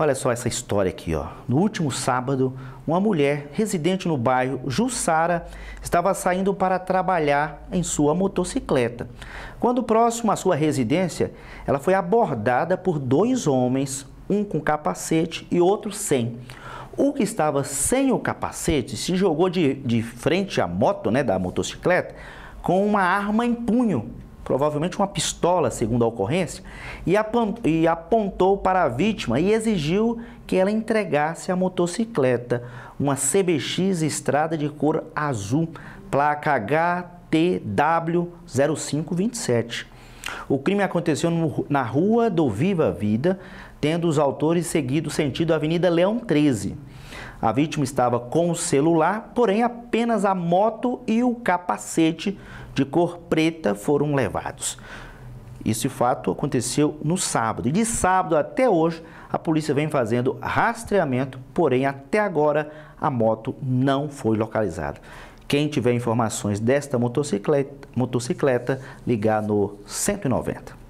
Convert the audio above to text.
Olha só essa história aqui, ó. No último sábado, uma mulher residente no bairro Jussara estava saindo para trabalhar em sua motocicleta. Quando próximo à sua residência, ela foi abordada por dois homens, um com capacete e outro sem. O que estava sem o capacete se jogou de, de frente à moto, né, da motocicleta, com uma arma em punho provavelmente uma pistola, segundo a ocorrência, e apontou para a vítima e exigiu que ela entregasse a motocicleta, uma CBX Estrada de cor azul, placa HTW0527. O crime aconteceu no, na rua do Viva Vida, tendo os autores seguido sentido Avenida Leão 13. A vítima estava com o celular, porém apenas a moto e o capacete de cor preta foram levados. Esse fato aconteceu no sábado. E de sábado até hoje, a polícia vem fazendo rastreamento, porém até agora a moto não foi localizada. Quem tiver informações desta motocicleta, motocicleta ligar no 190.